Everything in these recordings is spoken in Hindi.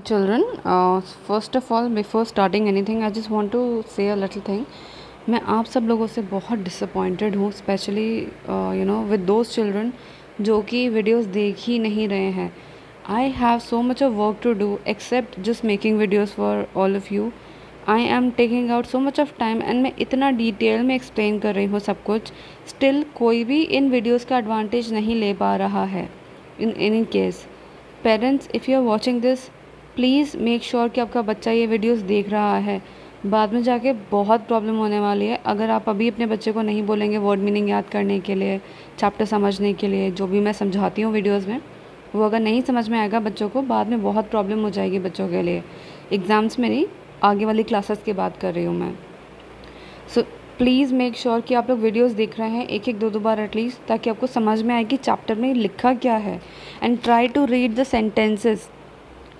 children. Uh, first of all before starting anything i just want to say a little thing. मैं आप सब लोगों से बहुत डिसअपॉइंटेड हूँ specially you know with those children जो कि वीडियोस देख ही नहीं रहे हैं। I have so much of work to do except just making videos for all of you I am taking out so much of time and मैं इतना डिटेल में एक्सप्लेन कर रही हूँ सब कुछ। स्टिल कोई भी इन वीडियोज़ का एडवांटेज नहीं ले पा रहा है in any case parents if you are watching this please make sure कि आपका बच्चा ये वीडियोस देख रहा है। बाद में जाके बहुत प्रॉब्लम होने वाली है। अगर आप अभी अपने बच्चे को नहीं बोलेंगे वर्ड मीनिंग याद करने के लिए चैप्टर समझने के लिए, जो भी मैं समझाती हूँ वीडियोज़ में, वो अगर नहीं समझ में आएगा बच्चों को, बाद में बहुत प्रॉब्लम हो जाएगी बच्चों के लिए। एग्ज़ाम्स में नहीं, आगे वाली क्लासेस की बात कर रही हूँ मैं। सो प्लीज़ मेक श्योर कि आप लोग वीडियोस देख रहे हैं एक एक दो दो बार एटलीस्ट ताकि आपको समझ में आए कि चैप्टर में लिखा क्या है। And try to read the sentences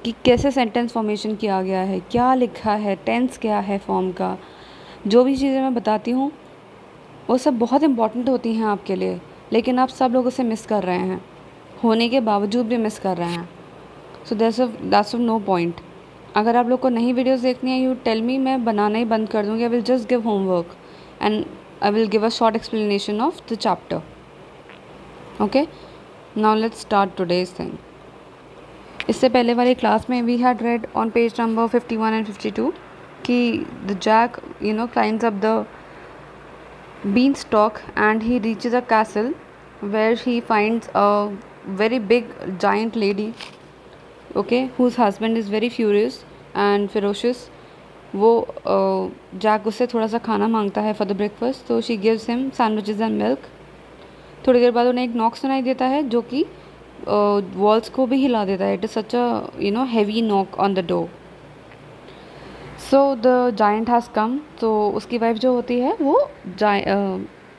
कि कैसे सेंटेंस फॉर्मेशन किया गया है, क्या लिखा है टेंस क्या है फॉर्म का, जो भी चीज़ें मैं बताती हूँ, वो सब बहुत इंपॉर्टेंट होती हैं आपके लिए, लेकिन आप सब लोग उसे मिस कर रहे हैं, होने के बावजूद भी मिस कर रहे हैं। So that's that's of no point अगर आप लोग को नई वीडियोस देखनी है यू टेल मी मैं बनाना ही बंद कर दूँगी I will just give homework and I will give a short explanation of the chapter okay now let's start today's thing इससे पहले वाली क्लास में we had read on page number fifty one and fifty two कि the Jack you know climbs up the bean stalk and he reaches a castle where he finds a very big giant lady, okay, whose husband is very furious and ferocious. वो जैक उससे थोड़ा सा खाना माँगता है फॉर द ब्रेकफास्ट तो she gives him sandwiches and milk थोड़ी देर बाद उन्हें एक नॉक सुनाई देता है जो कि वॉल्स को भी हिला देता है। It is such a you know heavy knock on the door so the giant has come तो उसकी वाइफ जो होती है, वो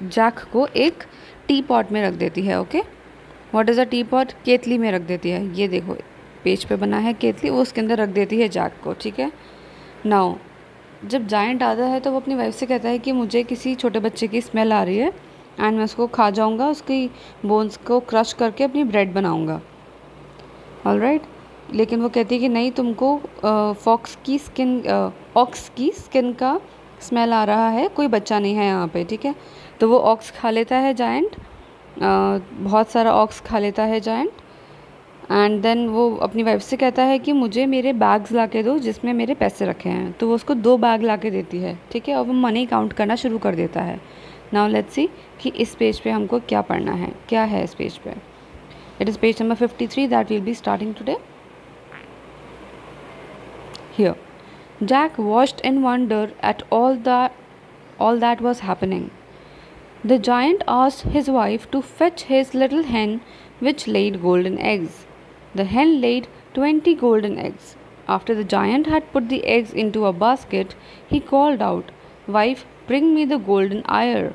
जैक को एक टी पॉट में रख देती है okay what is a tea pot केतली में रख देती है। ये देखो, पेज पे बना है केतली, वो उसके अंदर रख देती है जैक को, ठीक है? नाउ जब जाइंट आता है तो वो अपनी वाइफ से कहता है कि मुझे किसी छोटे बच्चे की स्मेल आ रही है। एंड मैं उसको खा जाऊँगा, उसकी बोन्स को क्रश करके अपनी ब्रेड बनाऊँगा। ऑल राइट लेकिन वो कहती है कि नहीं, तुमको फॉक्स की स्किन ऑक्स की स्किन का स्मेल आ रहा है, कोई बच्चा नहीं है यहाँ पे, ठीक है? तो वो ऑक्स खा लेता है जाइंट बहुत सारा ऑक्स खा लेता है जाइंट एंड देन वो अपनी वाइफ से कहता है कि मुझे मेरे बैग्स ला के दो जिसमें मेरे पैसे रखे हैं। तो वो उसको दो बैग ला के देती है, ठीक है? और वो मनी काउंट करना शुरू कर देता है। नाउ लेट्स सी कि इस पेज पे हमको क्या पढ़ना है, क्या है इस पेज पे? It is page number fifty three that will be starting today here Jack watched in wonder at all the all that was happening the giant us his wife to fetch his little hen which laid golden eggs the hen laid twenty golden eggs after the giant had put the eggs into a basket he called out wife bring me the golden lyre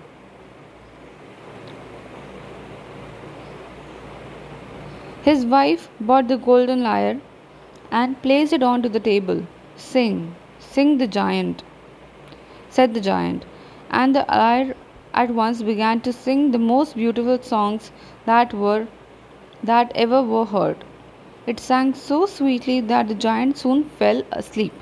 His wife bought the golden lyre and placed it onto the table. Sing, sing the giant, said the giant, and the lyre at once began to sing the most beautiful songs that were that ever were heard. It sang so sweetly that the giant soon fell asleep.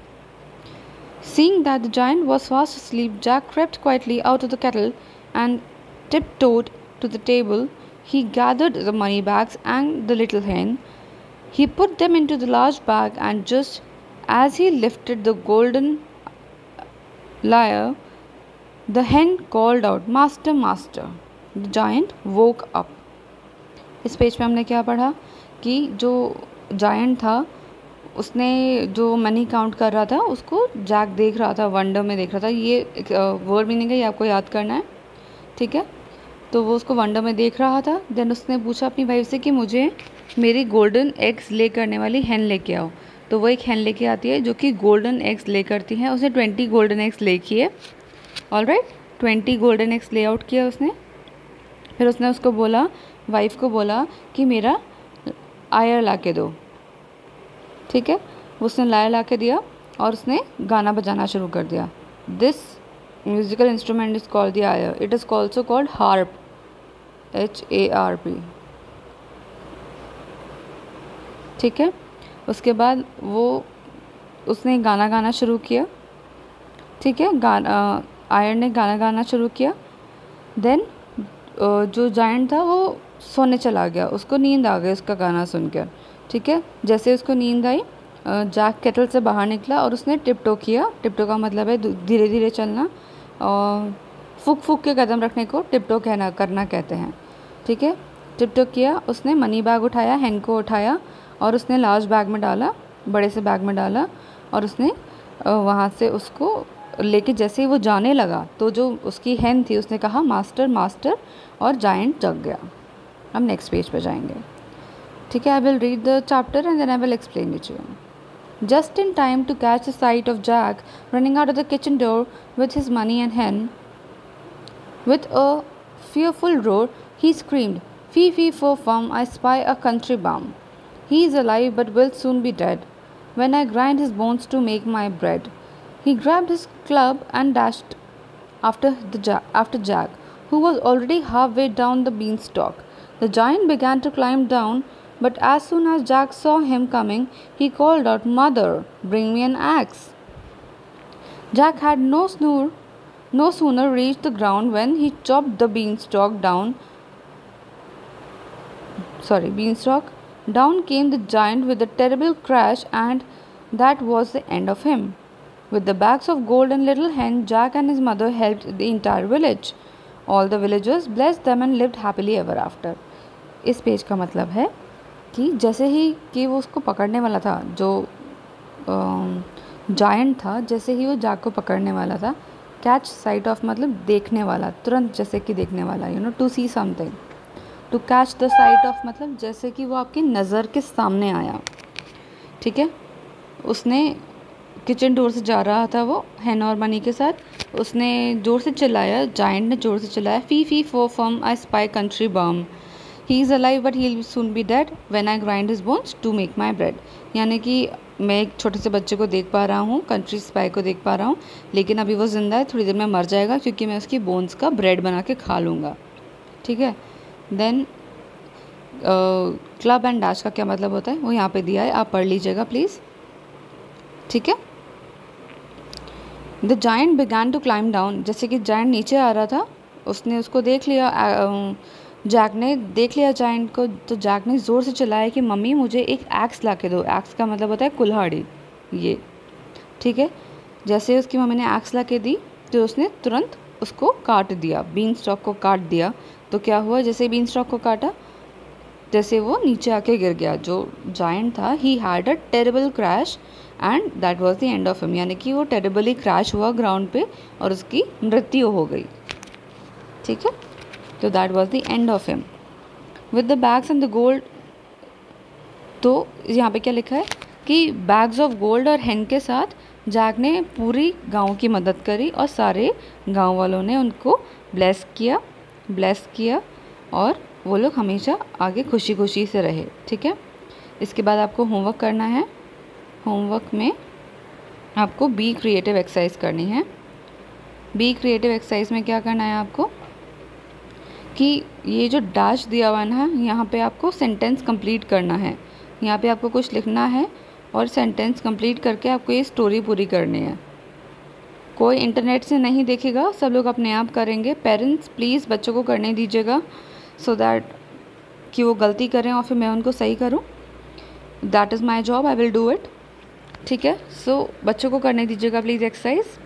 Seeing that the giant was fast asleep, Jack crept quietly out of the kettle and tiptoed to the table he gathered the money bags and the little hen. He put them into the large bag, and just as he lifted the golden lyre, the hen called out, Master, Master. The giant woke up. इस पेज पे हमने क्या पढ़ा कि जो जायंट था उसने जो मनी काउंट कर रहा था उसको जैक देख रहा था वंडर में देख रहा था ये वर्ड मीनिंग है ये आपको याद करना है ठीक है तो वो उसको वंडर में देख रहा था। देन उसने पूछा अपनी वाइफ से कि मुझे मेरी गोल्डन एग्स ले करने वाली हैन लेके आओ। तो वो एक हैन लेके आती है जो कि गोल्डन एग्स ले करती हैं। उसने ट्वेंटी गोल्डन एग्स ले किए। All right twenty golden eggs lay out किया उसने। फिर उसने उसको बोला वाइफ को बोला कि मेरा आयर ला के दो। ठीक है? उसने लायर ला के दिया और उसने गाना बजाना शुरू कर दिया। This musical instrument is called the lyre it is also called harp H A R P ठीक है? उसके बाद वो, उसने गाना गाना शुरू किया। ठीक है? गाना आयरन ने गाना गाना शुरू किया। देन जो जाइंट था वो सोने चला गया। उसको नींद आ गई उसका गाना सुनकर। ठीक है? जैसे उसको नींद आई जैक केटल से बाहर निकला और उसने टिपटो किया। टिपटो का मतलब है धीरे धीरे चलना। और फूक फूक के कदम रखने को टिपटो कहना, करना कहते हैं। ठीक है? टिपटो किया, उसने मनी बैग उठाया हैन को उठाया और उसने लार्ज बैग में डाला, बड़े से बैग में डाला और उसने वहाँ से उसको लेके जैसे ही वो जाने लगा तो जो उसकी हैन थी, उसने कहा, मास्टर मास्टर, और जाइंट जग गया। हम नेक्स्ट पेज पर जाएँगे। ठीक है? I will read the chapter and then I will explain it you. just in time to catch the sight of Jack running out of the kitchen door with his money and hen. With a fearful roar, he screamed, Fee fee fo fum, I spy a country bum. He is alive but will soon be dead, when I grind his bones to make my bread. He grabbed his club and dashed after, the ja- after Jack, who was already halfway down the beanstalk. The giant began to climb down but as soon as Jack saw him coming, he called out, Mother, bring me an axe. Jack had no, snore, no sooner reached the ground when he chopped the beanstalk down. Sorry, beanstalk. Down came the giant with a terrible crash, and that was the end of him. With the bags of gold and little hen, Jack and his mother helped the entire village. All the villagers blessed them and lived happily ever after. इस पेज का मतलब है कि जैसे ही कि वो उसको पकड़ने वाला था, जो जायंट था, जैसे ही वो जाग को पकड़ने वाला था कैच साइट ऑफ़ मतलब देखने वाला, तुरंत जैसे कि देखने वाला you know to see something to catch the sight of मतलब जैसे कि वो आपकी नज़र के सामने आया। ठीक है? उसने किचन डोर से जा रहा था वो हैन और मनी के साथ। उसने ज़ोर से चिल्लाया जाइंट ने ज़ोर से चिल्लाया fee fi fo fum I spy country bum he is alive but he soon be dead when I grind his bones to make my bread यानी कि मैं एक छोटे से बच्चे को देख पा रहा हूँ कंट्री स्पाई को देख पा रहा हूँ, लेकिन अभी वो ज़िंदा है, थोड़ी देर में मर जाएगा, क्योंकि मैं उसकी बोन्स का ब्रेड बना के खा लूँगा। ठीक है? देन क्लब एंड डैश का क्या मतलब होता है? वो यहाँ पे दिया है, आप पढ़ लीजिएगा प्लीज़ ठीक है? The giant began to climb down जैसे कि जाइंट नीचे आ रहा था, उसने उसको देख लिया जैक ने देख लिया जाइंट को तो जैक ने ज़ोर से चलाया कि, मम्मी, मुझे एक एक्स ला के दो। एक्स का मतलब होता है कुल्हाड़ी, ये, ठीक है? जैसे उसकी मम्मी ने एक्स ला के दी तो उसने तुरंत उसको काट दिया बीन स्टॉक को काट दिया। तो क्या हुआ? जैसे बीन स्टॉक को काटा, जैसे वो नीचे आके गिर गया। जो जाइंट था he had a terrible crash and that was the end of him यानी कि वो टेरेबली क्रैश हुआ ग्राउंड पे और उसकी मृत्यु हो गई। ठीक है? तो that was the end of him with the bags and the gold तो यहाँ पे क्या लिखा है? कि बैग्स ऑफ़ गोल्ड और हेन के साथ जैक ने पूरी गाँव की मदद करी और सारे गाँव वालों ने उनको ब्लेस किया ब्लेस किया और वो लोग हमेशा आगे खुशी खुशी से रहे, ठीक है? इसके बाद आपको होमवर्क करना है। होमवर्क में आपको बी क्रिएटिव एक्सरसाइज करनी है। बी क्रिएटिव एक्सरसाइज में क्या करना है आपको? कि ये जो डैश दिया हुआ है यहाँ पे आपको सेंटेंस कंप्लीट करना है। यहाँ पे आपको कुछ लिखना है और सेंटेंस कंप्लीट करके आपको ये स्टोरी पूरी करनी है। कोई इंटरनेट से नहीं देखेगा सब लोग अपने आप करेंगे। पेरेंट्स प्लीज़ बच्चों को करने दीजिएगा सो so दैट कि वो गलती करें और फिर मैं उनको सही करूँ। That is my job I will do it ठीक है? सो so, बच्चों को करने दीजिएगा please exercise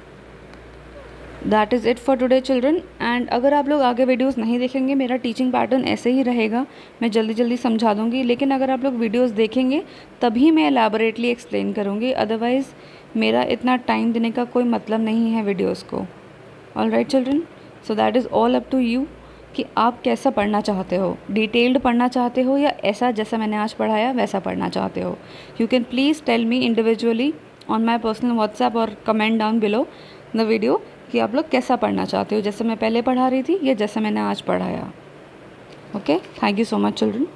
that is it for today children and अगर आप लोग आगे वीडियोस नहीं देखेंगे, मेरा टीचिंग पैटर्न ऐसे ही रहेगा। मैं जल्दी जल्दी समझा दूँगी। लेकिन अगर आप लोग वीडियोस देखेंगे, तभी मैं एलेबोरेटली एक्सप्लेन करूँगी। अदरवाइज़ मेरा इतना टाइम देने का कोई मतलब नहीं है वीडियोज़ को। All right children so that is all up to you कि आप कैसा पढ़ना चाहते हो। डिटेल्ड पढ़ना चाहते हो या ऐसा जैसा मैंने आज पढ़ाया, वैसा पढ़ना चाहते हो। You can please tell me individually on my personal WhatsApp और comment down below the video कि आप लोग कैसा पढ़ना चाहते हो? जैसे मैं पहले पढ़ा रही थी, या जैसे मैंने आज पढ़ाया? Okay thank you so much children